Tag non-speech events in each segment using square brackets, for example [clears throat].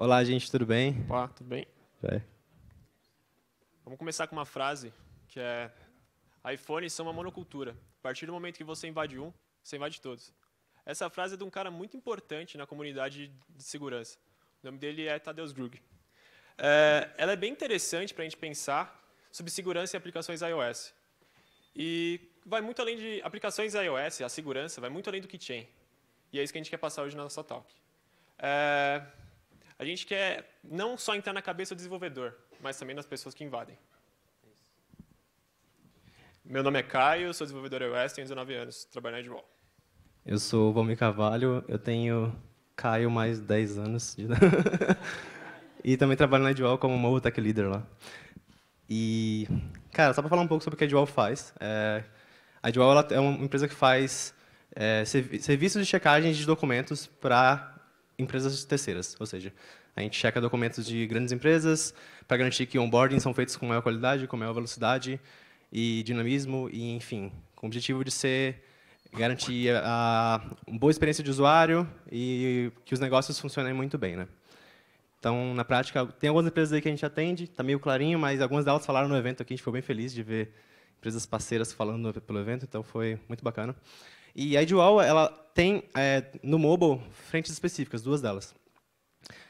Olá, gente, tudo bem? Olá, tudo bem? Vai. Vamos começar com uma frase que é: iPhones são uma monocultura. A partir do momento que você invade um, você invade todos. Essa frase é de um cara muito importante na comunidade de segurança. O nome dele é Tadeusz Grug. É, ela é bem interessante para a gente pensar sobre segurança em aplicações iOS. E vai muito além de aplicações iOS, a segurança vai muito além do keychain. E é isso que a gente quer passar hoje na nossa talk. É, a gente quer não só entrar na cabeça do desenvolvedor, mas também nas pessoas que invadem. Meu nome é Caio, sou desenvolvedor iOS, tenho 19 anos, trabalho na Edwall. Eu sou o Valmir Carvalho, eu tenho Caio mais 10 anos. De... [laughs] e também trabalho na Edwall como mobile tech leader lá. E, cara, só para falar um pouco sobre o que a Edwall faz. É, a Edwall é uma empresa que faz é, serviços de checagem de documentos para empresas terceiras, ou seja, a gente checa documentos de grandes empresas para garantir que onboarding são feitos com maior qualidade, com maior velocidade e dinamismo, e enfim, com o objetivo de ser garantir a, uma boa experiência de usuário e que os negócios funcionem muito bem, né? Então, na prática, tem algumas empresas aí que a gente atende, está meio clarinho, mas algumas delas falaram no evento aqui, a gente ficou bem feliz de ver empresas parceiras falando pelo evento, então foi muito bacana. E a Ideal, ela tem é, no mobile frentes específicas, duas delas.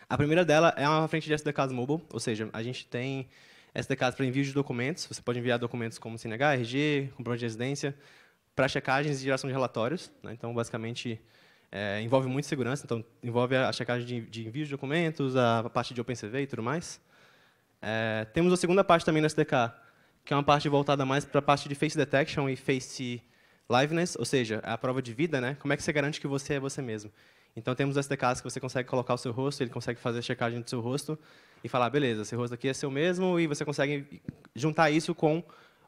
A primeira dela é uma frente de SDKs mobile, ou seja, a gente tem SDKs para envio de documentos. Você pode enviar documentos como CNH, RG, comprovante de residência, para checagens e geração de relatórios. Né? Então, basicamente, é, envolve muito segurança. Então, envolve a checagem de, de envio de documentos, a parte de OpenCV e tudo mais. É, temos a segunda parte também no SDK, que é uma parte voltada mais para a parte de face detection e face liveness, ou seja, a prova de vida, né? Como é que você garante que você é você mesmo? Então temos SDKs que você consegue colocar o seu rosto, ele consegue fazer a checagem do seu rosto e falar, beleza, esse rosto aqui é seu mesmo, e você consegue juntar isso com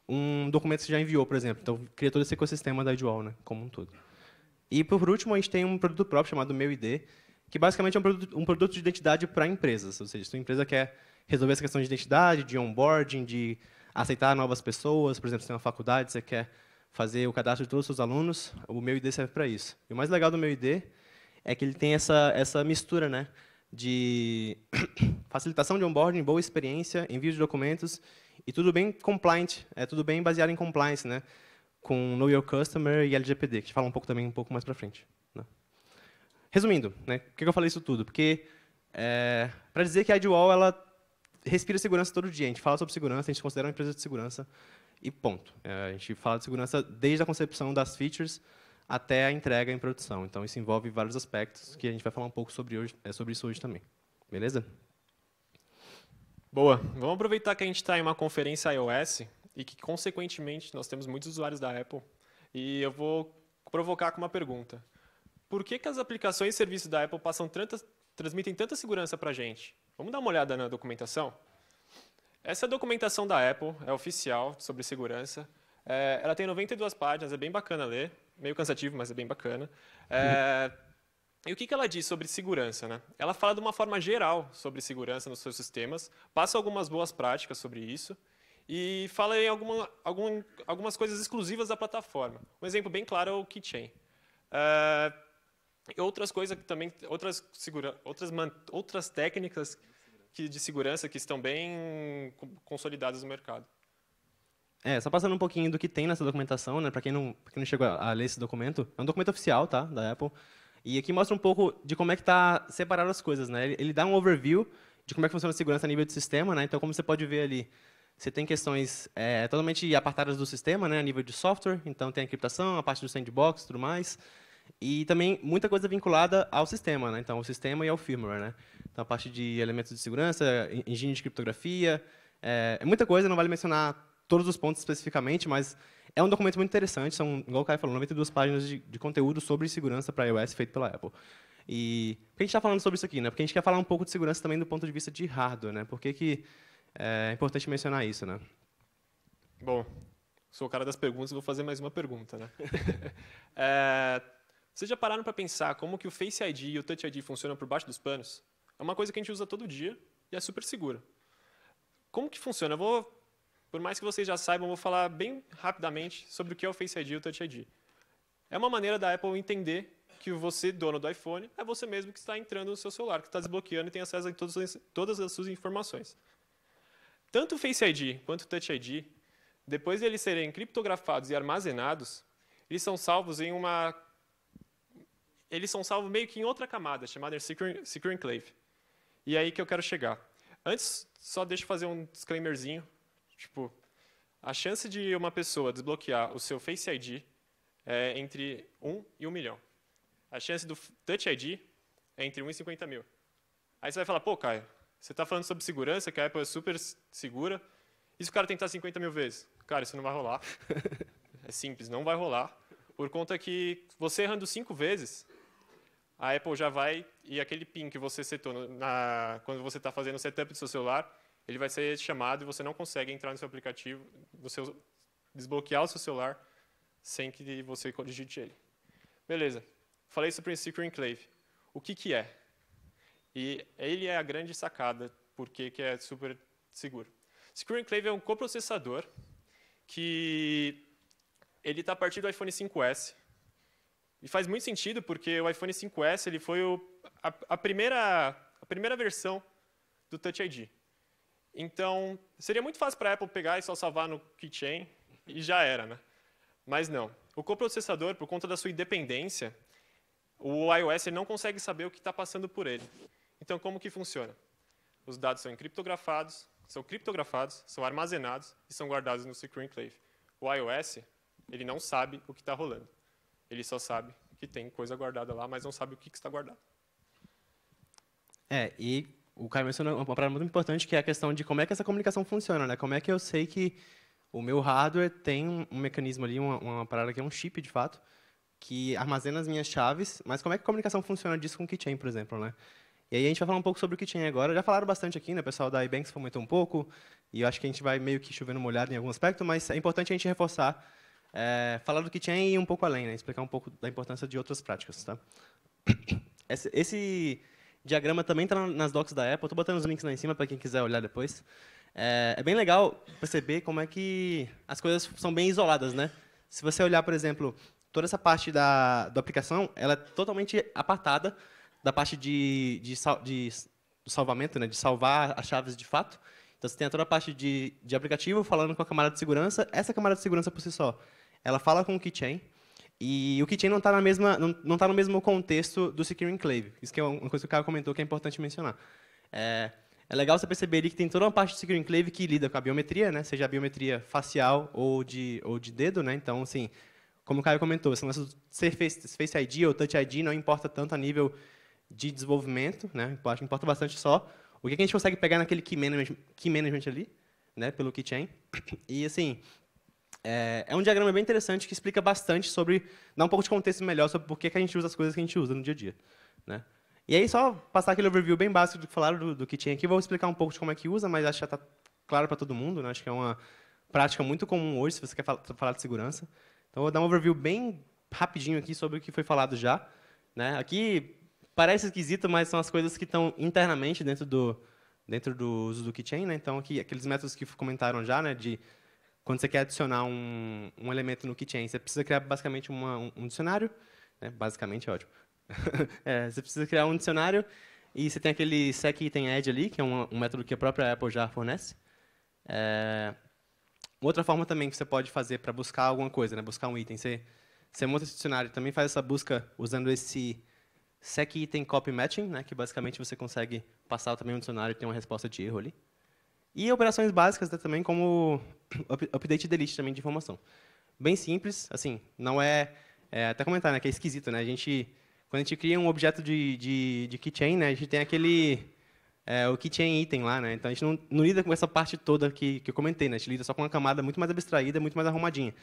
um documento que você já enviou, por exemplo. Então cria todo esse ecossistema da Dual, né? Como um todo. E por último, a gente tem um produto próprio chamado Meu ID, que basicamente é um produto, um produto de identidade para empresas. Ou seja, se a empresa quer resolver essa questão de identidade, de onboarding, de aceitar novas pessoas, por exemplo, se tem uma faculdade, você quer fazer o cadastro de todos os seus alunos, o meu ID serve para isso. E o mais legal do meu ID é que ele tem essa, essa mistura né, de [coughs] facilitação de onboarding, boa experiência, envio de documentos, e tudo bem compliant, é tudo bem baseado em compliance, né, com Know Your Customer e LGPD, que a gente fala um pouco também um pouco mais para frente. Né. Resumindo, né, por que eu falei isso tudo? Porque, é, para dizer que a IDWall, ela respira segurança todo dia. A gente fala sobre segurança, a gente considera uma empresa de segurança, e ponto. É, a gente fala de segurança desde a concepção das features até a entrega em produção. Então, isso envolve vários aspectos que a gente vai falar um pouco sobre, hoje, é, sobre isso hoje também. Beleza? Boa. Vamos aproveitar que a gente está em uma conferência iOS e que, consequentemente, nós temos muitos usuários da Apple. E eu vou provocar com uma pergunta. Por que, que as aplicações e serviços da Apple passam tantas, transmitem tanta segurança para a gente? Vamos dar uma olhada na documentação? Essa documentação da Apple é oficial sobre segurança. É, ela tem 92 páginas, é bem bacana ler. Meio cansativo, mas é bem bacana. É, e o que, que ela diz sobre segurança? Né? Ela fala de uma forma geral sobre segurança nos seus sistemas, passa algumas boas práticas sobre isso e fala em alguma, algum, algumas coisas exclusivas da plataforma. Um exemplo bem claro é o Keychain. É, outras coisas que também, outras, segura, outras, outras técnicas que, de segurança que estão bem consolidadas no mercado. É, só passando um pouquinho do que tem nessa documentação, né? Para quem não, quem não chegou a ler esse documento, é um documento oficial, tá, da Apple. E aqui mostra um pouco de como é que está separado as coisas, né? Ele, ele, dá um overview de como é que funciona a segurança a nível de sistema, né? Então, como você pode ver ali, você tem questões é, totalmente apartadas do sistema, né? A nível de software. Então, tem a encriptação, a parte do sandbox, tudo mais. E também muita coisa vinculada ao sistema, né? Então, o sistema e ao firmware, né? Então, a parte de elementos de segurança, engine de criptografia, é, é, muita coisa, não vale mencionar todos os pontos especificamente, mas é um documento muito interessante, são, igual o Caio falou, 92 páginas de, de conteúdo sobre segurança para iOS feito pela Apple. E por que a gente está falando sobre isso aqui? Né? Porque a gente quer falar um pouco de segurança também do ponto de vista de hardware. Né? Por que, que é importante mencionar isso? Né? Bom, sou o cara das perguntas, vou fazer mais uma pergunta. Né? [laughs] é, vocês já pararam para pensar como que o Face ID e o Touch ID funcionam por baixo dos panos? É uma coisa que a gente usa todo dia e é super segura. Como que funciona? Eu vou, por mais que vocês já saibam, vou falar bem rapidamente sobre o que é o Face ID e o Touch ID. É uma maneira da Apple entender que você, dono do iPhone, é você mesmo que está entrando no seu celular, que está desbloqueando e tem acesso a todos, todas as suas informações. Tanto o Face ID quanto o Touch ID, depois de eles serem criptografados e armazenados, eles são salvos em uma eles são salvos meio que em outra camada, chamada Secure, Secure Enclave. E é aí que eu quero chegar. Antes, só deixa eu fazer um disclaimerzinho. Tipo, a chance de uma pessoa desbloquear o seu Face ID é entre 1 e 1 milhão. A chance do Touch ID é entre 1 e 50 mil. Aí você vai falar, pô, Caio, você está falando sobre segurança, que a Apple é super segura. E se o cara tentar 50 mil vezes? Cara, isso não vai rolar. [laughs] é simples, não vai rolar. Por conta que você errando cinco vezes, a Apple já vai, e aquele PIN que você setou na, quando você está fazendo o setup do seu celular, ele vai ser chamado e você não consegue entrar no seu aplicativo, no seu, desbloquear o seu celular sem que você digite ele. Beleza. Falei sobre o Secure Enclave. O que, que é? E ele é a grande sacada, porque que é super seguro. Secure Enclave é um coprocessador que ele está a partir do iPhone 5S. E faz muito sentido, porque o iPhone 5S ele foi o, a, a, primeira, a primeira versão do Touch ID. Então, seria muito fácil para a Apple pegar e só salvar no Keychain e já era, né? Mas não. O coprocessador, por conta da sua independência, o iOS não consegue saber o que está passando por ele. Então, como que funciona? Os dados são encriptografados, são criptografados, são armazenados e são guardados no Secure Enclave. O iOS, ele não sabe o que está rolando. Ele só sabe que tem coisa guardada lá, mas não sabe o que, que está guardado. É, e o Caio mencionou uma parada muito importante, que é a questão de como é que essa comunicação funciona, né? Como é que eu sei que o meu hardware tem um, mecanismo ali, uma, uma, parada que é um chip, de fato, que armazena as minhas chaves, mas como é que a comunicação funciona disso com o keychain, por exemplo, né? E aí a gente vai falar um pouco sobre o keychain agora. Já falaram bastante aqui, né? O pessoal da iBanks comentou um pouco, e eu acho que a gente vai meio que chovendo molhado em algum aspecto, mas é importante a gente reforçar, é, falar do keychain e ir um pouco além, né? Explicar um pouco da importância de outras práticas, tá? [clears throat] Esse, esse diagrama também está nas docs da Apple. Estou botando os links lá em cima para quem quiser olhar depois. É, é, bem legal perceber como é que as coisas são bem isoladas, né? Se você olhar, por exemplo, toda essa parte da, da aplicação, ela é totalmente apartada da parte de, de, de, do salvamento, né? De salvar as chaves de fato. Então, você tem toda a parte de, de aplicativo falando com a camada de segurança. Essa camada de segurança, por si só, ela fala com o keychain. E o keychain não está não, não tá no mesmo contexto do Secure Enclave. Isso que é uma coisa que o cara comentou que é importante mencionar. É, é legal você perceber ali que tem toda uma parte do Secure Enclave que lida com a biometria, né? seja a biometria facial ou de, ou de dedo. Né? Então, assim, como o Caio comentou, esse negócio ser face, face ID ou Touch ID não importa tanto a nível de desenvolvimento, né? acho que importa bastante só o que a gente consegue pegar naquele key management, key management ali, né? pelo keychain. E, assim, é, é, um diagrama bem interessante que explica bastante sobre, dá um pouco de contexto melhor sobre por que, a gente usa as coisas que a gente usa no dia a dia. Né? E aí, só passar aquele overview bem básico do que falaram do, do que tinha aqui, vou explicar um pouco de como é que usa, mas acho que já está claro para todo mundo, né? acho que é uma prática muito comum hoje, se você quer falar de segurança. Então, vou dar um overview bem rapidinho aqui sobre o que foi falado já. Né? Aqui parece esquisito, mas são as coisas que estão internamente dentro do, dentro do uso do keychain. Né? Então, aqui, aqueles métodos que comentaram já, né, de quando você quer adicionar um, um elemento no keychain, você precisa criar basicamente uma, um, dicionário. Né? Basicamente é ótimo. [laughs] é, você precisa criar um dicionário e você tem aquele sec item add ali, que é um, um método que a própria Apple já fornece. É, outra forma também que você pode fazer para buscar alguma coisa, né? buscar um item, você, você monta esse dicionário também faz essa busca usando esse sec item copy matching, né? que basicamente você consegue passar também um dicionário e ter uma resposta de erro ali. E operações básicas né, também, como [clears throat] update e delete também de informação. Bem simples, assim, não é, é até comentar, né, que é esquisito, né? A gente quando a gente cria um objeto de, de, de keychain, né, a gente tem aquele é, o keychain item lá, né? Então a gente não, não, lida com essa parte toda que, que eu comentei, né? A gente lida só com uma camada muito mais abstraída, muito mais arrumadinha.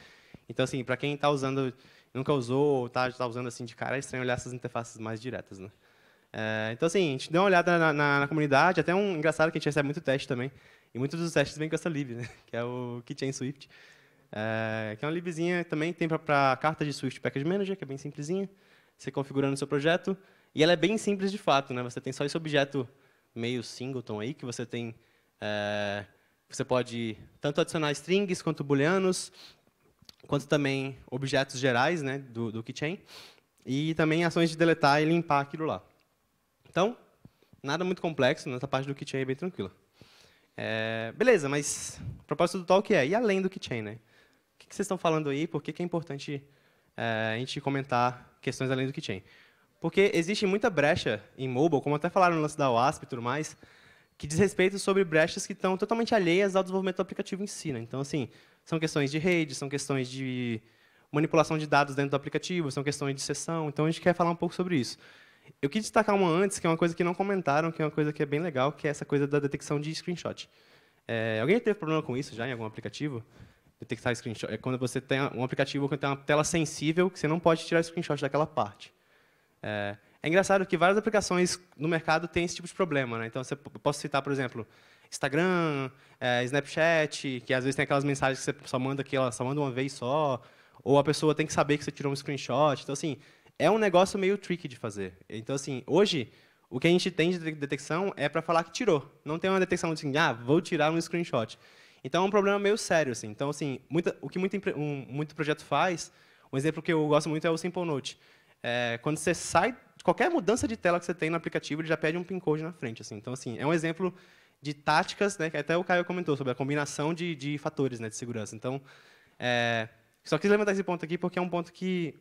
Então assim, para quem está usando, nunca usou ou está tá usando assim de cara, é estranho olhar essas interfaces mais diretas, né? É, então assim, a gente deu uma olhada na, na, na, comunidade, até um engraçado que a gente recebe muito teste também. E muitos dos testes vêm com essa lib, né? [laughs] Que é o Keychain Swift. É, que é uma libzinha também tem para carta de Swift Package Manager, que é bem simplesinha você configurando o seu projeto. E ela é bem simples de fato, né? Você tem só esse objeto meio singleton aí, que você tem... É, você pode tanto adicionar strings quanto booleanos, quanto também objetos gerais né, do, do keychain. e também ações de deletar e limpar aquilo lá. Então, nada muito complexo, nessa parte do keychain é bem tranquila. É, beleza, mas o propósito do talk é, e além do keychain, né? O que vocês estão falando aí? Por que, que é importante é, a gente comentar questões além do keychain? Porque existe muita brecha em mobile, como até falaram no lance da WASP e tudo mais, que diz respeito sobre brechas que estão totalmente alheias ao desenvolvimento do aplicativo em si. Né? Então, assim, são questões de rede, são questões de manipulação de dados dentro do aplicativo, são questões de sessão. Então, a gente quer falar um pouco sobre isso. Eu quis destacar uma antes, que é uma coisa que não comentaram, que é uma coisa que é bem legal, que é essa coisa da detecção de screenshot. É, alguém teve problema com isso já em algum aplicativo? Detectar screenshot. É quando você tem um aplicativo que tem uma tela sensível, que você não pode tirar screenshot daquela parte. É, é engraçado que várias aplicações no mercado têm esse tipo de problema. Né? Então, você, eu posso citar, por exemplo, Instagram, é, Snapchat, que às vezes tem aquelas mensagens que você só manda, que ela só manda uma vez só, ou a pessoa tem que saber que você tirou um screenshot. Então, assim, é um negócio meio tricky de fazer. Então, assim, hoje, o que a gente tem de detecção é para falar que tirou. Não tem uma detecção de assim, ah, vou tirar um screenshot. Então, é um problema meio sério. Assim. Então, assim, muita, o que muito, um, muito projeto faz, um exemplo que eu gosto muito é o Simple Note. É, quando você sai, qualquer mudança de tela que você tem no aplicativo, ele já pede um pin code na frente. Assim. Então, assim, é um exemplo de táticas, né, que até o Caio comentou, sobre a combinação de, de fatores né, de segurança. Então, é, só quis levantar esse ponto aqui porque é um ponto que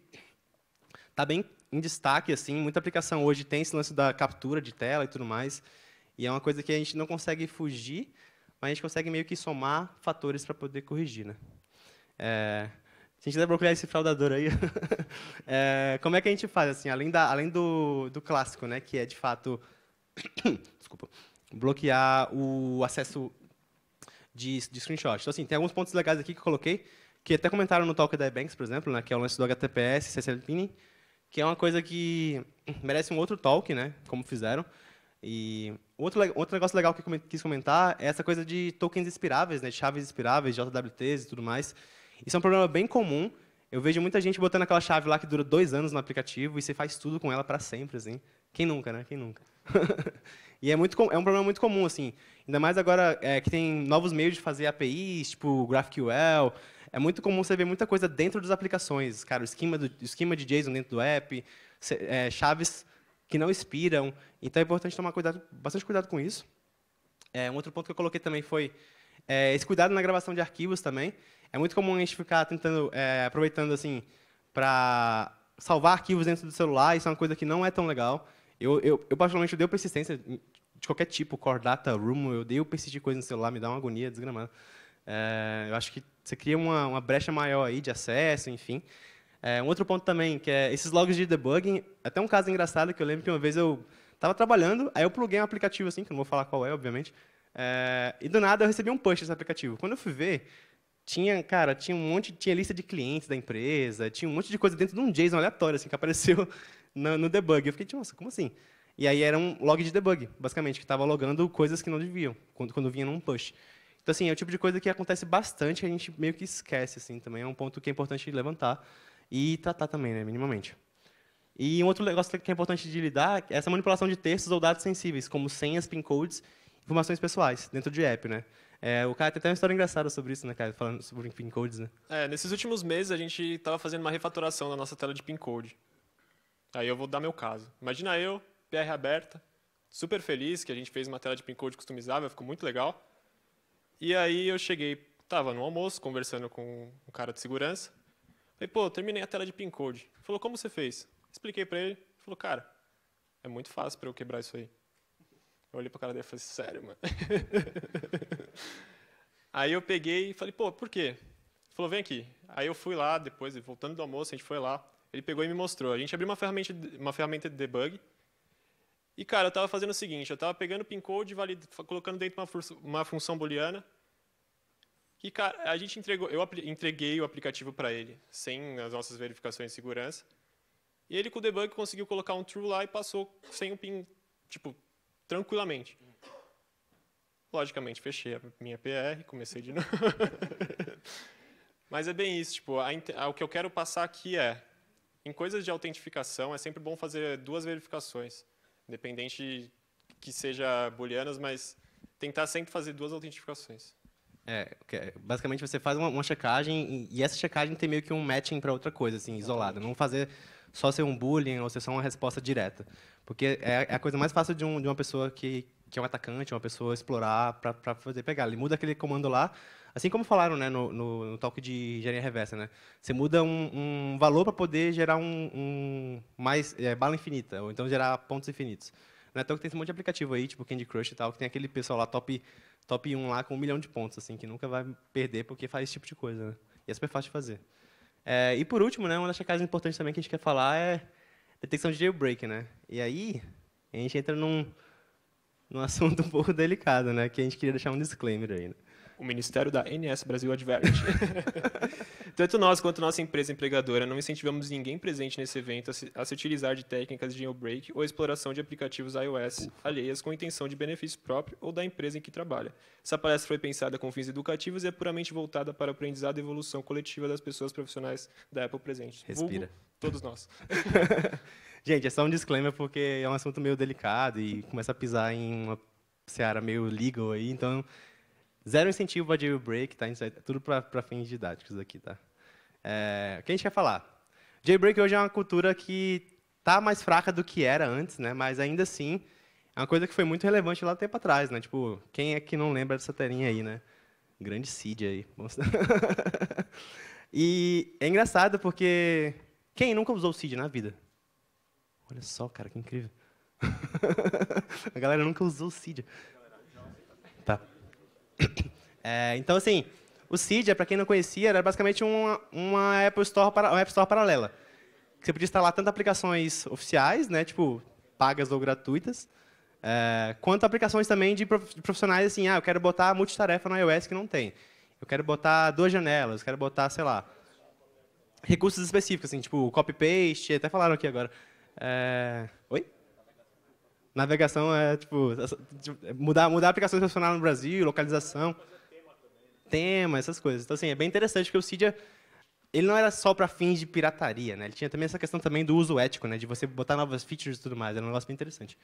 está bem em destaque. assim. Muita aplicação hoje tem esse lance da captura de tela e tudo mais, e é uma coisa que a gente não consegue fugir, mas a gente consegue meio que somar fatores para poder corrigir. Né? É, se a gente procurar esse fraudador aí, [laughs] é, como é que a gente faz? assim, Além, da, além do, do clássico, né, que é, de fato, [coughs] desculpa, bloquear o acesso de, de screenshot. Então, assim, tem alguns pontos legais aqui que eu coloquei, que até comentaram no Talk da Banks, por exemplo, né, que é o lance do HTTPS, CSL Pinning, que é uma coisa que merece um outro talk, né, como fizeram. E outro, outro negócio legal que eu quis comentar é essa coisa de tokens inspiráveis, né, chaves inspiráveis, de JWTs e tudo mais. Isso é um problema bem comum. Eu vejo muita gente botando aquela chave lá que dura dois anos no aplicativo e você faz tudo com ela para sempre, assim. Quem nunca, né? Quem nunca? [laughs] e é, muito, é um problema muito comum, assim. Ainda mais agora é, que tem novos meios de fazer APIs, tipo GraphQL. É muito comum você ver muita coisa dentro das aplicações. Cara, o esquema, do, esquema de JSON dentro do app, é, chaves que não expiram. Então é importante tomar cuidado, bastante cuidado com isso. É, um outro ponto que eu coloquei também foi é, esse cuidado na gravação de arquivos também. É muito comum a gente ficar tentando, é, aproveitando assim, para salvar arquivos dentro do celular. Isso é uma coisa que não é tão legal. Eu, eu, eu particularmente, eu dei persistência de qualquer tipo, Core Data, Room, eu dei persistir coisa no celular, me dá uma agonia desgramada. É, eu acho que você cria uma, uma brecha maior aí de acesso, enfim. É, um outro ponto também, que é esses logs de debugging. Até um caso engraçado que eu lembro que uma vez eu estava trabalhando, aí eu pluguei um aplicativo assim, que não vou falar qual é, obviamente, é, e do nada eu recebi um push desse aplicativo. Quando eu fui ver, tinha, cara, tinha um monte, tinha lista de clientes da empresa, tinha um monte de coisa dentro de um JSON aleatório, assim, que apareceu [laughs] no, no debug. Eu fiquei, tipo, nossa, como assim? E aí era um log de debug, basicamente, que estava logando coisas que não deviam, quando, quando vinha num push. Então, assim, é o tipo de coisa que acontece bastante, que a gente meio que esquece, assim, também. É um ponto que é importante levantar e tratar também, né, minimamente. E um outro negócio que é importante de lidar é essa manipulação de textos ou dados sensíveis, como senhas, PIN codes, informações pessoais, dentro de app, né? É, o cara tem até uma história engraçada sobre isso, né, cara? Falando sobre pin codes, né? É, nesses últimos meses a gente estava fazendo uma refatoração da nossa tela de pin code. Aí eu vou dar meu caso. Imagina eu, PR aberta, super feliz que a gente fez uma tela de pin code customizável, ficou muito legal. E aí eu cheguei, tava no almoço, conversando com um cara de segurança. Falei, pô, terminei a tela de pin code. Ele falou, como você fez? Expliquei para ele. Ele falou, cara, é muito fácil para eu quebrar isso aí. Eu olhei pra cara dele e falei, sério, mano? [laughs] Aí eu peguei e falei, pô, por quê? Ele falou, vem aqui. Aí eu fui lá, depois, voltando do almoço, a gente foi lá. Ele pegou e me mostrou. A gente abriu uma ferramenta, uma ferramenta de debug. E, cara, eu estava fazendo o seguinte, eu estava pegando o pin code, valid... colocando dentro uma, uma função booleana. E, cara, a gente entregou, eu entreguei o aplicativo para ele, sem as nossas verificações de segurança. E ele, com o debug, conseguiu colocar um true lá e passou sem o pin, tipo, tranquilamente. Logicamente, fechei a minha PR, comecei de [laughs] novo. Mas é bem isso, tipo, a, a, o que eu quero passar aqui é, em coisas de autentificação, é sempre bom fazer duas verificações, independente que seja booleanas, mas tentar sempre fazer duas autentificações. É, basicamente você faz uma, uma checagem e essa checagem tem meio que um matching para outra coisa, assim, isolada. Não fazer só ser um bullying ou ser só uma resposta direta. Porque é, é a coisa mais fácil de, um, de uma pessoa que, que é um atacante, uma pessoa explorar para fazer pegar. Ele muda aquele comando lá, assim como falaram né, no, no, no de engenharia reversa. Né? Você muda um, um valor para poder gerar um, um mais é, bala infinita, ou então gerar pontos infinitos. Não é que tem esse monte de aplicativo aí, tipo Candy Crush e tal, que tem aquele pessoal lá top, top 1 lá com um milhão de pontos, assim, que nunca vai perder porque faz esse tipo de coisa. Né? E é super fácil de fazer. É, e por último, né, uma das checagens importantes também que a gente quer falar é detecção de jailbreak, né? E aí a gente entra num, num assunto [laughs] um pouco delicado, né? Que a gente queria deixar um disclaimer aí. Né? O Ministério da NS Brasil adverte. [laughs] Tanto nós quanto nossa empresa empregadora não incentivamos ninguém presente nesse evento a se, a se utilizar de técnicas de jailbreak ou exploração de aplicativos iOS Ufa. alheias com intenção de benefício próprio ou da empresa em que trabalha. Essa palestra foi pensada com fins educativos e é puramente voltada para o aprendizado e evolução coletiva das pessoas profissionais da Apple presente. Respira. Vulgo, todos nós. [laughs] Gente, é só um disclaimer porque é um assunto meio delicado e começa a pisar em uma seara meio legal aí, então zero incentivo a jailbreak, tá? É tudo para fins didáticos aqui, tá? É, o que a gente quer falar? Jailbreak hoje é uma cultura que está mais fraca do que era antes, né? Mas ainda assim é uma coisa que foi muito relevante lá tempo atrás, né? Tipo, quem é que não lembra dessa telinha aí, né? Grande Cid aí. [laughs] e é engraçado porque quem nunca usou o Cid na vida? Olha só, cara, que incrível. [laughs] a galera nunca usou o Cydia. Tá. É, então, assim, o Cydia, para quem não conhecia, era basicamente uma, uma, Apple Store para, uma App Store paralela. Você podia instalar tanto aplicações oficiais, né, tipo, pagas ou gratuitas, é, quanto aplicações também de profissionais, assim, ah, eu quero botar multitarefa no iOS que não tem. Eu quero botar duas janelas, quero botar, sei lá, recursos específicos, assim, tipo copy-paste, até falaram aqui agora. É... Oi? Navegação é, tipo, é, mudar, mudar aplicações profissionais no Brasil, localização. Tema, essas coisas. Então, assim, é bem interessante porque o Cydia, ele não era só para fins de pirataria, né? Ele tinha também essa questão também do uso ético, né? De você botar novas features e tudo mais. Era um negócio bem interessante.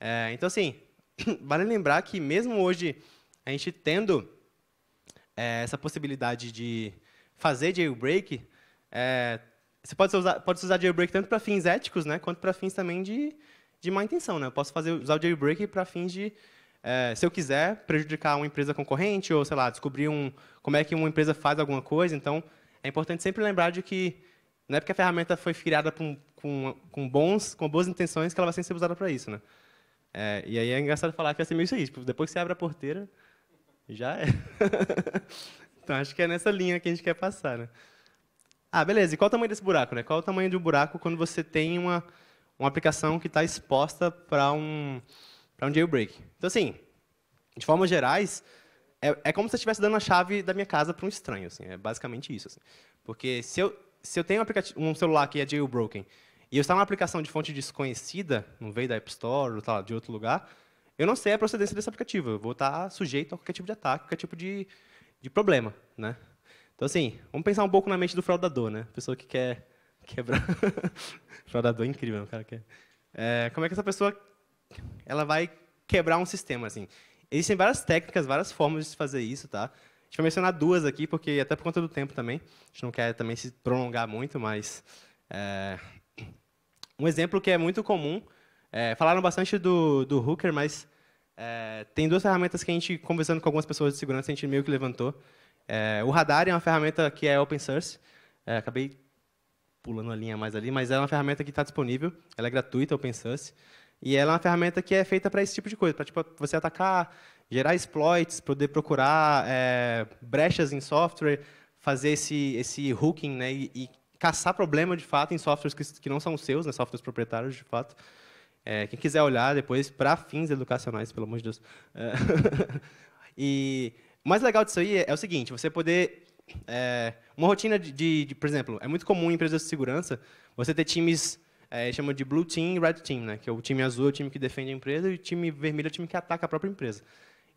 É, então, assim, [clears throat] vale lembrar que mesmo hoje, a gente tendo é, essa possibilidade de fazer jailbreak, é, você pode usar, pode usar jailbreak tanto para fins éticos, né, quanto para fins também de, de má intenção. Né? Eu posso fazer, usar o jailbreak para fins de, é, se eu quiser, prejudicar uma empresa concorrente ou, sei lá, descobrir um, como é que uma empresa faz alguma coisa. Então, é importante sempre lembrar de que não é porque a ferramenta foi criada com, com, com, bons, com boas intenções que ela vai ser usada para isso. Né? É, e aí é engraçado falar que vai ser meio isso aí. Tipo, depois que você abre a porteira, já é. [laughs] então, acho que é nessa linha que a gente quer passar. Né? Ah, beleza. E qual o tamanho desse buraco? Né? Qual o tamanho do buraco quando você tem uma, uma aplicação que está exposta para um, um jailbreak? Então, assim, de formas gerais, é, é como se eu estivesse dando a chave da minha casa para um estranho. Assim, é basicamente isso. Assim. Porque se eu, se eu tenho um, um celular que é jailbroken e eu estou numa aplicação de fonte desconhecida, não veio da App Store ou de outro lugar, eu não sei a procedência desse aplicativo. Eu vou estar sujeito a qualquer tipo de ataque, qualquer tipo de, de problema. Né? Então, assim, vamos pensar um pouco na mente do fraudador, né? Pessoa que quer quebrar. [laughs] fraudador é incrível, o cara quer. É, como é que essa pessoa ela vai quebrar um sistema, assim? Existem várias técnicas, várias formas de se fazer isso, tá? A gente vai mencionar duas aqui, porque até por conta do tempo também. A gente não quer também se prolongar muito, mas... É, um exemplo que é muito comum, é, falaram bastante do, do Hooker, mas é, tem duas ferramentas que a gente, conversando com algumas pessoas de segurança, a gente meio que levantou. É, o Radar é uma ferramenta que é open source. É, acabei pulando a linha mais ali, mas é uma ferramenta que está disponível. Ela é gratuita, open source. E ela é uma ferramenta que é feita para esse tipo de coisa, para tipo, você atacar, gerar exploits, poder procurar é, brechas em software, fazer esse, esse hooking né, e, e, caçar problema de fato em softwares que, que não são seus, né, softwares proprietários de fato. É, quem quiser olhar depois para fins educacionais, pelo amor de Deus. É, [laughs] e o mais legal disso aí é, é o seguinte, você poder... É, uma rotina de, de, de, por exemplo, é muito comum em empresas de segurança você ter times, é, chama de Blue Team e Red Team, né? que é o time azul é o time que defende a empresa e o time vermelho é o time que ataca a própria empresa.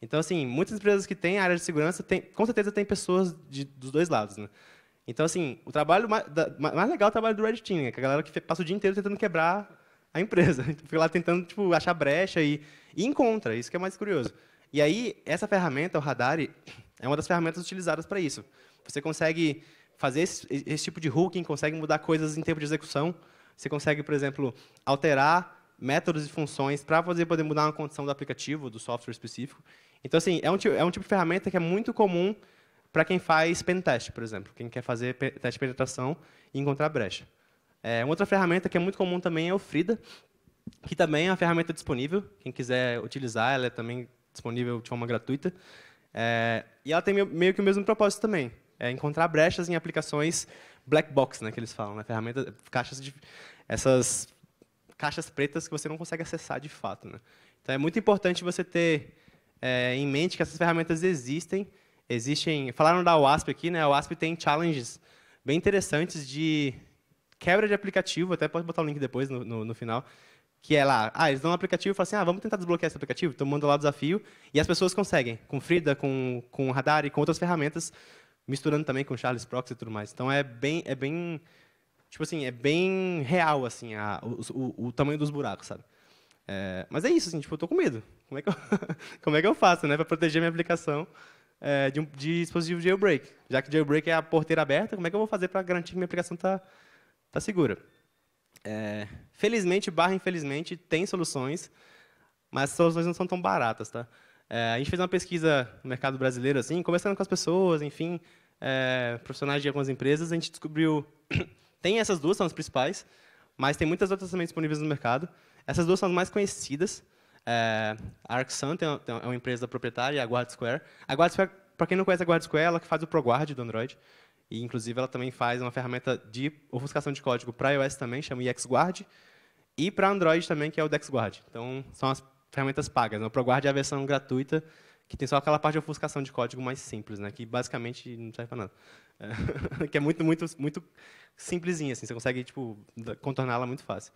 Então, assim, muitas empresas que têm área de segurança, tem, com certeza tem pessoas de, dos dois lados. Né? Então, assim, o trabalho mais, da, mais legal é o trabalho do Red Team, né? que a galera que passa o dia inteiro tentando quebrar a empresa. [laughs] Fica lá tentando tipo, achar brecha e, e encontra, isso que é mais curioso. E aí, essa ferramenta, o Radari, é uma das ferramentas utilizadas para isso. Você consegue fazer esse, esse, tipo de hooking, consegue mudar coisas em tempo de execução. Você consegue, por exemplo, alterar métodos e funções para você poder mudar uma condição do aplicativo, do software específico. Então, assim, é um, é um tipo de ferramenta que é muito comum para quem faz pen test, por exemplo, quem quer fazer teste de penetração e encontrar brecha. É, uma outra ferramenta que é muito comum também é o Frida, que também é uma ferramenta disponível. Quem quiser utilizar, ela é também disponível de forma gratuita. É, e ela tem meio que o mesmo propósito também, é encontrar brechas em aplicações black box, né, que eles falam, né, ferramenta, caixas de, essas caixas pretas que você não consegue acessar de fato. Né? Então é muito importante você ter é, em mente que essas ferramentas existem. Existem, falaram da WASP aqui, né? A WASP tem challenges bem interessantes de quebra de aplicativo, até pode botar o link depois no, no, no final, que é lá, ah, eles dão um aplicativo e falam assim, ah, vamos tentar desbloquear esse aplicativo, então manda lá o desafio, e as pessoas conseguem, com Frida, com, com Radar e com outras ferramentas, misturando também com Charles Proxy e tudo mais. Então é bem, é bem, tipo assim, é bem real assim, a, o, o, o tamanho dos buracos, sabe? É, mas é isso, assim, tipo, eu tô com medo. Como é que eu, [laughs] como é que eu faço, né, para proteger minha aplicação é, de, um, de dispositivo jailbreak? Já que jailbreak é a porteira aberta, como é que eu vou fazer para garantir que minha aplicação está tá segura? É, felizmente, barra infelizmente, tem soluções, mas as soluções não são tão baratas, tá? É, a gente fez uma pesquisa no mercado brasileiro, assim, conversando com as pessoas, enfim, é, profissionais de algumas empresas, a gente descobriu [coughs] tem essas duas são as principais, mas tem muitas outras também disponíveis no mercado. Essas duas são as mais conhecidas. É, a ArcSun tem, tem, é uma empresa proprietária, a Guard Square. A Guard Square, para quem não conhece a Guard Square, ela que faz o ProGuard do Android. E, inclusive, ela também faz uma ferramenta de ofuscação de código para iOS também, chama EXGuard. E para Android também, que é o DexGuard. Então, são as ferramentas pagas. Né? O ProGuard é a versão gratuita, que tem só aquela parte de ofuscação de código mais simples, né? que basicamente não serve para nada. É, [laughs] que é muito, muito, muito simplesinha, assim. Você consegue tipo, contorná-la muito fácil.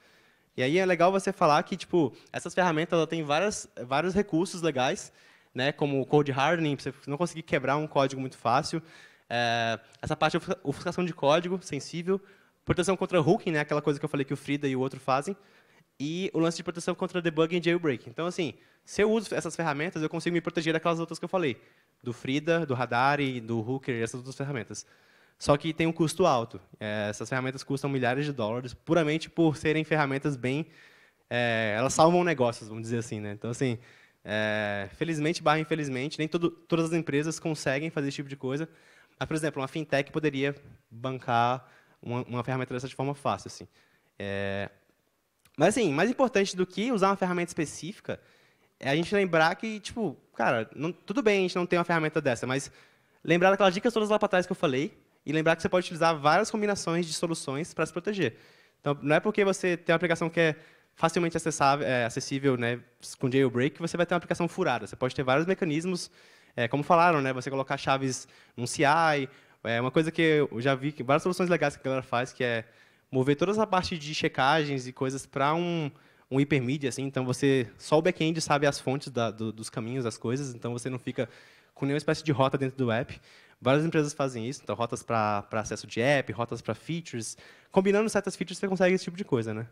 E aí é legal você falar que, tipo, essas ferramentas ela tem várias, vários recursos legais, né, como o code hardening, para você não conseguir quebrar um código muito fácil. É, essa parte de ofuscação de código sensível, proteção contra hooking, né, aquela coisa que eu falei que o Frida e o outro fazem, e o lance de proteção contra debugging e jailbreak. Então, assim, se eu uso essas ferramentas, eu consigo me proteger daquelas outras que eu falei, do Frida, do Radar e do Hooker essas outras ferramentas. Só que tem um custo alto. É, essas ferramentas custam milhares de dólares, puramente por serem ferramentas bem... É, elas salvam negócios, vamos dizer assim. Né? Então, assim, é, felizmente barra infelizmente, nem todo, todas as empresas conseguem fazer esse tipo de coisa. Mas, por exemplo, uma fintech poderia bancar uma, uma ferramenta dessa de forma fácil. Assim. É, mas, assim, mais importante do que usar uma ferramenta específica é a gente lembrar que, tipo, cara, não, tudo bem a gente não ter uma ferramenta dessa, mas lembrar daquelas dicas todas lá para trás que eu falei, e lembrar que você pode utilizar várias combinações de soluções para se proteger. Então, não é porque você tem uma aplicação que é facilmente acessável, é, acessível né, com jailbreak que você vai ter uma aplicação furada. Você pode ter vários mecanismos, é, como falaram, né, você colocar chaves num CI. É uma coisa que eu já vi, que várias soluções legais que a galera faz, que é mover toda essa parte de checagens e coisas para um, um hipermedia. Assim, então, você só o back-end sabe as fontes da, do, dos caminhos, das coisas, então você não fica com nenhuma espécie de rota dentro do app. Várias empresas fazem isso, então rotas para acesso de app, rotas para features. Combinando certas features, você consegue esse tipo de coisa. Né?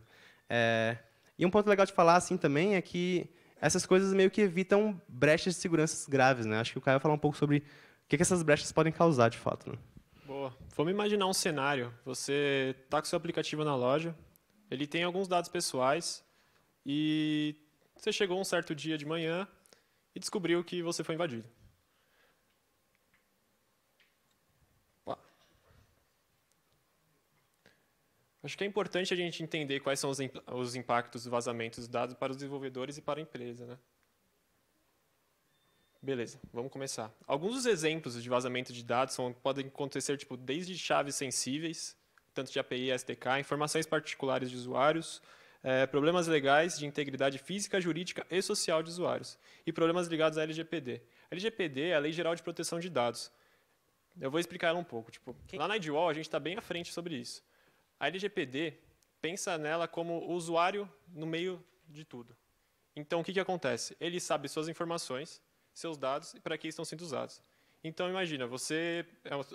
É, e um ponto legal de falar assim também é que essas coisas meio que evitam brechas de segurança graves. Né? Acho que o Caio vai falar um pouco sobre o que, essas brechas podem causar, de fato. Né? Boa. Vamos imaginar um cenário. Você está com seu aplicativo na loja, ele tem alguns dados pessoais e você chegou um certo dia de manhã e descobriu que você foi invadido. Acho que é importante a gente entender quais são os impactos dos vazamentos dados para os desenvolvedores e para a empresa. Né? Beleza, vamos começar. Alguns dos exemplos de vazamento de dados são, podem acontecer tipo, desde chaves sensíveis, tanto de API e SDK, informações particulares de usuários, é, problemas legais de integridade física, jurídica e social de usuários, e problemas ligados à LGPD. A LGPD é a Lei Geral de Proteção de Dados. Eu vou explicar ela um pouco. Tipo, lá na IDWall, a gente está bem à frente sobre isso. A LGPD pensa nela como o usuário no meio de tudo. Então, o que, que acontece? Ele sabe suas informações, seus dados e para que estão sendo usados. Então, imagina, você,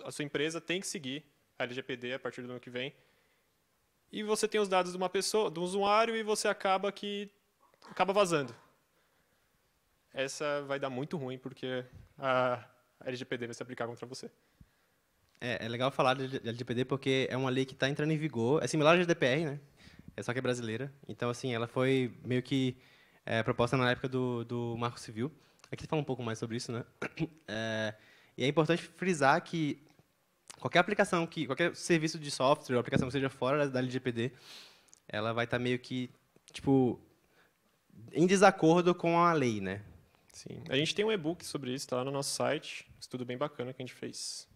a sua empresa tem que seguir a LGPD a partir do ano que vem, e você tem os dados de uma pessoa, de um usuário, e você acaba que acaba vazando. Essa vai dar muito ruim, porque a LGPD vai se aplicar contra você. É, é legal falar de LGPD porque é uma lei que está entrando em vigor, é similar ao GDPR, né? é só que é brasileira. Então, assim, ela foi meio que é, proposta na época do, do Marco Civil. Aqui você fala um pouco mais sobre isso, né? [clears throat] É, e é importante frisar que qualquer aplicação, que qualquer serviço de software, aplicação que seja fora da LGPD, ela vai estar meio que, tipo, em desacordo com a lei, né? Sim. A gente tem um e-book sobre isso, está lá no nosso site. Estudo bem bacana que a gente fez.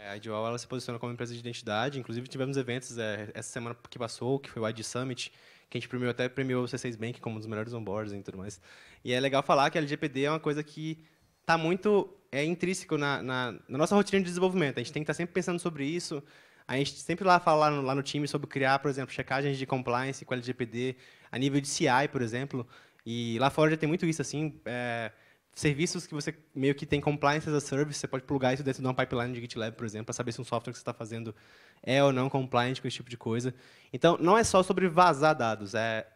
É, a Ideal ela se posiciona como empresa de identidade. Inclusive, tivemos eventos é, essa semana que passou, que foi o ID Summit, que a gente premiou, até premiou o C6 Bank como um dos melhores onboards e tudo mais. E é legal falar que a LGPD é uma coisa que está muito é, intrínseco na, na, na, nossa rotina de desenvolvimento. A gente tem que estar tá sempre pensando sobre isso. A gente sempre lá fala lá no, lá no time sobre criar, por exemplo, checagens de compliance com a LGPD a nível de CI, por exemplo. E lá fora já tem muito isso, assim, é, serviços que você meio que tem compliance as a service, você pode plugar isso dentro de uma pipeline de GitLab, por exemplo, para saber se um software que você está fazendo é ou não compliant com esse tipo de coisa. Então, não é só sobre vazar dados, é,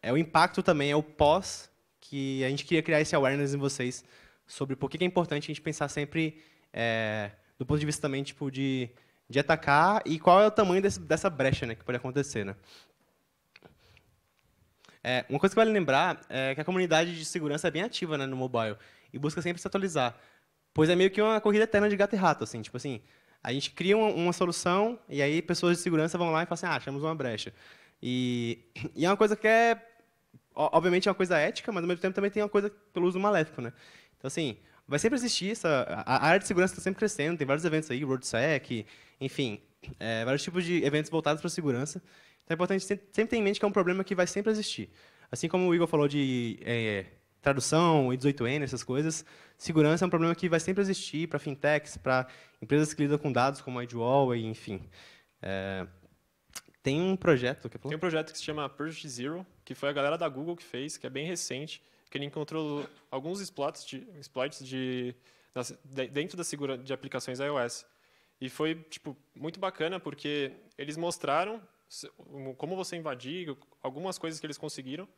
é o impacto também, é o pós que a gente queria criar esse awareness em vocês sobre por que é importante a gente pensar sempre é, do ponto de vista também tipo de, de atacar e qual é o tamanho desse, dessa brecha né, que pode acontecer. Né? É, uma coisa que vale lembrar é que a comunidade de segurança é bem ativa né, no mobile e busca sempre se atualizar. Pois é meio que uma corrida eterna de gato e rato. Assim, tipo assim, a gente cria uma, uma solução e aí pessoas de segurança vão lá e falam assim, ah, achamos uma brecha. E, e é uma coisa que é, obviamente, é uma coisa ética, mas ao mesmo tempo também tem uma coisa pelo uso maléfico. Né? Então, assim, vai sempre existir essa... A, área de segurança está sempre crescendo, tem vários eventos aí, WorldSec, enfim, é, vários tipos de eventos voltados para a segurança. Então é importante sempre ter em mente que é um problema que vai sempre existir. Assim como o Igor falou de é, tradução e 18N, essas coisas, segurança é um problema que vai sempre existir para fintechs, para empresas que lidam com dados como a Edwall, enfim. É, tem um projeto que Tem um projeto que se chama Purge Zero, que foi a galera da Google que fez, que é bem recente, que ele encontrou alguns exploits de, exploits de, dentro da segura, de aplicações iOS. E foi tipo muito bacana porque eles mostraram como você invadir, algumas coisas que eles conseguiram.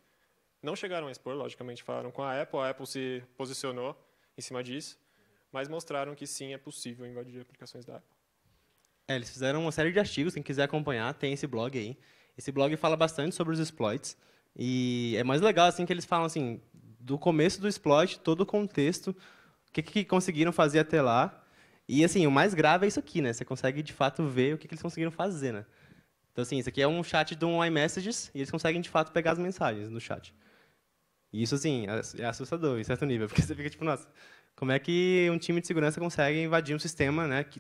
Não chegaram a expor, logicamente, falaram com a Apple, a Apple se posicionou em cima disso, mas mostraram que sim, é possível invadir aplicações da Apple. É, eles fizeram uma série de artigos, quem quiser acompanhar, tem esse blog aí. Esse blog fala bastante sobre os exploits, e é mais legal assim que eles falam assim, do começo do exploit, todo o contexto, o que, que conseguiram fazer até lá, e assim, o mais grave é isso aqui, né? Você consegue de fato ver o que, que eles conseguiram fazer, né? Então, assim, isso aqui é um chat de um iMessages e eles conseguem, de fato, pegar as mensagens no chat. E isso, assim, é, é assustador em certo nível, [laughs] porque você fica tipo, nossa, como é que um time de segurança consegue invadir um sistema, né, que,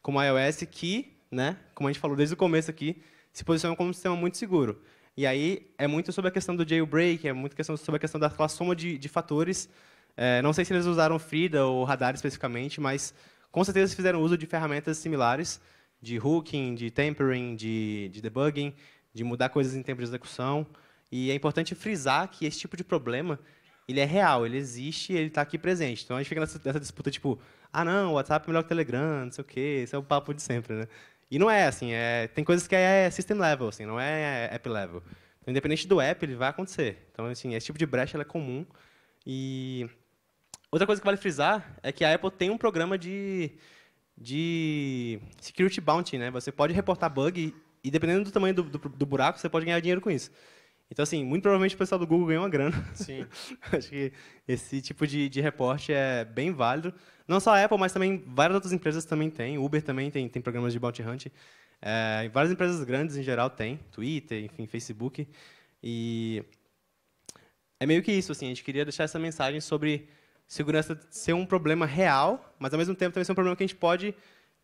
como a iOS, que, né, como a gente falou desde o começo aqui, se posiciona como um sistema muito seguro. E aí é muito sobre a questão do jailbreak, é muito questão sobre a questão da soma de, de fatores. É, não sei se eles usaram FRIDA ou radar especificamente, mas com certeza fizeram uso de ferramentas similares de hooking, de tempering, de, de debugging, de mudar coisas em tempo de execução. E é importante frisar que esse tipo de problema ele é real, ele existe, ele está aqui presente. Então a gente fica nessa, nessa, disputa tipo, ah não, o WhatsApp é melhor que o Telegram, não sei o quê, esse é o papo de sempre, né? E não é assim, é, tem coisas que é system level, assim, não é app level. Então, independente do app, ele vai acontecer. Então, assim, esse tipo de brecha é comum. E outra coisa que vale frisar é que a Apple tem um programa de de security bounty, né? Você pode reportar bug e, dependendo do tamanho do, do, do, buraco, você pode ganhar dinheiro com isso. Então, assim, muito provavelmente o pessoal do Google ganhou uma grana. Sim. [laughs] Acho que esse tipo de, de reporte é bem válido. Não só a Apple, mas também várias outras empresas também têm. Uber também tem, tem programas de bounty hunt. É, várias empresas grandes, em geral, têm. Twitter, enfim, Facebook. E é meio que isso, assim. A gente queria deixar essa mensagem sobre segurança ser um problema real, mas ao mesmo tempo também ser um problema que a gente pode estar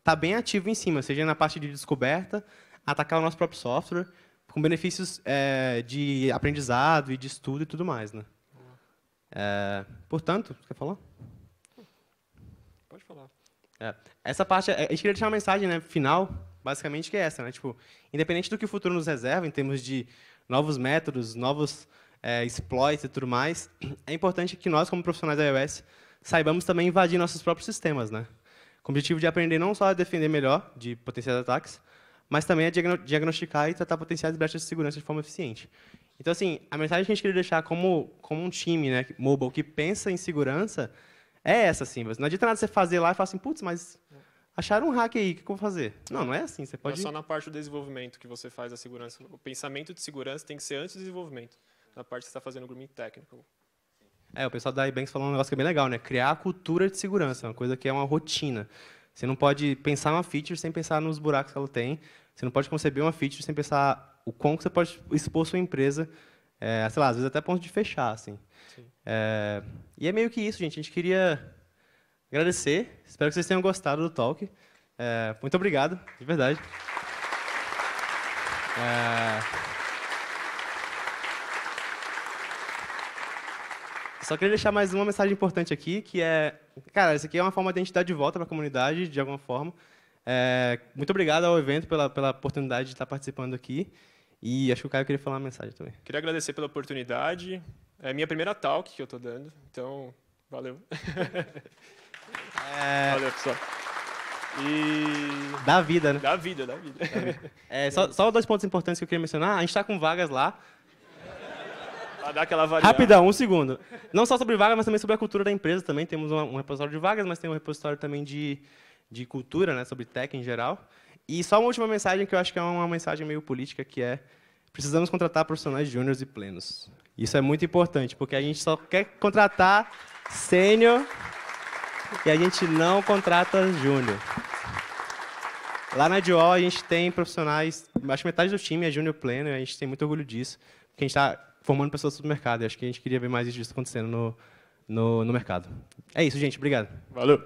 tá bem ativo em cima, seja na parte de descoberta, atacar o nosso próprio software, com benefícios é, de aprendizado e de estudo e tudo mais. Né? É, portanto, quer falar? Pode falar. É, essa parte, é, a gente queria deixar uma mensagem né, final, basicamente, que é essa. Né? Tipo, independente do que o futuro nos reserva, em termos de novos métodos, novos é, exploits e tudo mais, é importante que nós, como profissionais da iOS, saibamos também invadir nossos próprios sistemas, né? Com o objetivo de aprender não só a defender melhor de potenciais ataques, mas também a diagnosticar e tratar potenciais brechas de segurança de forma eficiente. Então, assim, a mensagem que a gente queria deixar como, como um time né, mobile que pensa em segurança é essa, assim. Não adianta nada você fazer lá e falar assim, putz, mas acharam um hack aí, o que eu vou fazer? Não, não é assim. Você pode. Não é só na parte do desenvolvimento que você faz a segurança. O pensamento de segurança tem que ser antes do desenvolvimento. Na parte que você está fazendo o grooming técnico. É, o pessoal da iBanks falou um negócio que é bem legal, né? Criar a cultura de segurança, uma coisa que é uma rotina. Você não pode pensar uma feature sem pensar nos buracos que ela tem. Você não pode conceber uma feature sem pensar o quão você pode expor sua empresa, é, sei lá, às vezes até ponto de fechar, assim. É, e é meio que isso, gente. A gente queria agradecer. Espero que vocês tenham gostado do talk. É, muito obrigado, de verdade. É... Só queria deixar mais uma mensagem importante aqui, que é, cara, isso aqui é uma forma de a gente dar de volta para a comunidade, de alguma forma. É, muito obrigado ao evento pela, pela oportunidade de estar participando aqui. E acho que o Caio queria falar uma mensagem também. Queria agradecer pela oportunidade. É a minha primeira talk que eu estou dando, então, valeu. É... Valeu, pessoal. E... Da vida, né? Da vida, da vida. Da vida. É, só, só dois pontos importantes que eu queria mencionar. A gente está com vagas lá. Pra dar aquela variada. Rapidão, um segundo. Não só sobre vagas, mas também sobre a cultura da empresa. Também temos um, repositório de vagas, mas tem um repositório também de, de cultura, né, sobre tech em geral. E só uma última mensagem que eu acho que é uma mensagem meio política, que é precisamos contratar profissionais júniores e plenos. Isso é muito importante, porque a gente só quer contratar sênior e a gente não contrata júnior. Lá na Dual a gente tem profissionais, acho que metade do time é júnior pleno, e a gente tem muito orgulho disso, porque a gente está formando pessoas do mercado. E acho que a gente queria ver mais disso acontecendo no, no, no mercado. É isso, gente. Obrigado. Valeu.